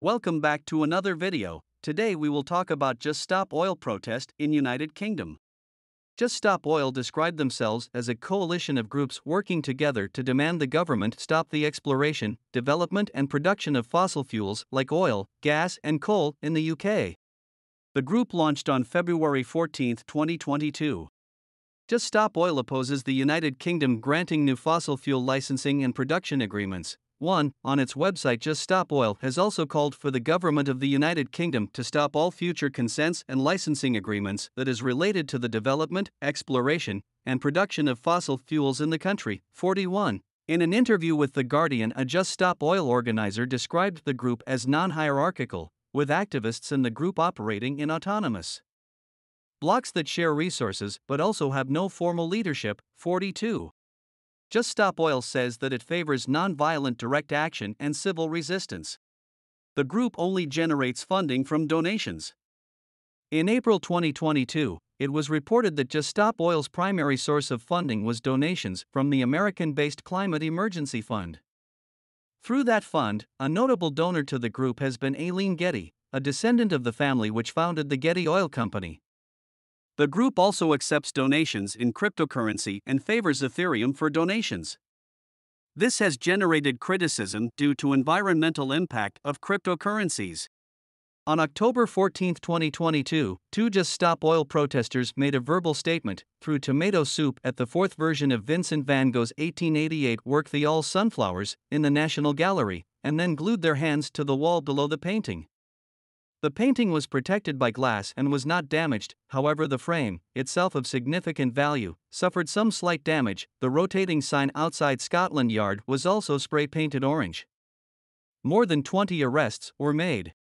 Welcome back to another video. Today we will talk about Just Stop Oil protest in United Kingdom. Just Stop Oil described themselves as a coalition of groups working together to demand the government stop the exploration, development and production of fossil fuels like oil, gas and coal in the UK. The group launched on February 14, 2022. Just Stop Oil opposes the United Kingdom granting new fossil fuel licensing and production agreements, 1. On its website, Just Stop Oil has also called for the government of the United Kingdom to stop all future consents and licensing agreements that is related to the development, exploration, and production of fossil fuels in the country. 41. In an interview with The Guardian, a Just Stop Oil organizer described the group as non hierarchical, with activists in the group operating in autonomous blocks that share resources but also have no formal leadership. 42. Just Stop Oil says that it favors nonviolent direct action and civil resistance. The group only generates funding from donations. In April 2022, it was reported that Just Stop Oil's primary source of funding was donations from the American based Climate Emergency Fund. Through that fund, a notable donor to the group has been Aileen Getty, a descendant of the family which founded the Getty Oil Company. The group also accepts donations in cryptocurrency and favors Ethereum for donations. This has generated criticism due to environmental impact of cryptocurrencies. On October 14, 2022, two Just Stop Oil protesters made a verbal statement threw tomato soup at the fourth version of Vincent van Gogh's 1888 work The All Sunflowers in the National Gallery, and then glued their hands to the wall below the painting. The painting was protected by glass and was not damaged, however, the frame, itself of significant value, suffered some slight damage. The rotating sign outside Scotland Yard was also spray painted orange. More than 20 arrests were made.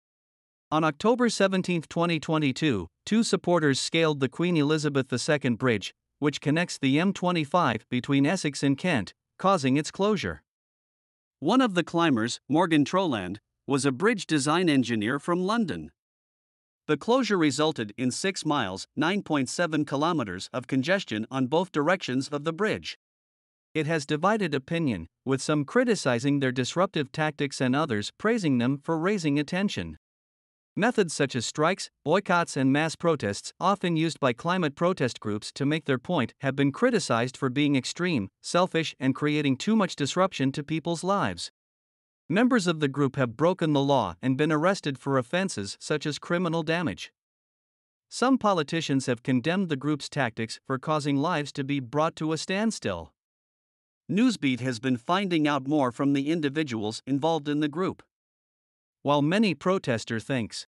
On October 17, 2022, two supporters scaled the Queen Elizabeth II Bridge, which connects the M25 between Essex and Kent, causing its closure. One of the climbers, Morgan Trowland, was a bridge design engineer from London. The closure resulted in 6 miles, 9.7 kilometers of congestion on both directions of the bridge. It has divided opinion, with some criticizing their disruptive tactics and others praising them for raising attention. Methods such as strikes, boycotts, and mass protests, often used by climate protest groups to make their point, have been criticized for being extreme, selfish, and creating too much disruption to people's lives. Members of the group have broken the law and been arrested for offenses such as criminal damage. Some politicians have condemned the group's tactics for causing lives to be brought to a standstill. Newsbeat has been finding out more from the individuals involved in the group. While many protester thinks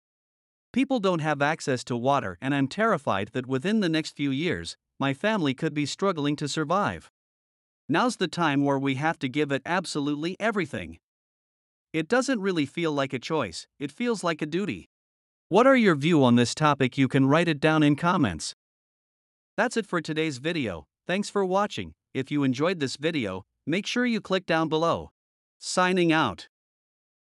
people don't have access to water and I'm terrified that within the next few years, my family could be struggling to survive. Now's the time where we have to give it absolutely everything. It doesn't really feel like a choice, it feels like a duty. What are your view on this topic? You can write it down in comments. That's it for today's video. Thanks for watching. If you enjoyed this video, make sure you click down below. Signing out.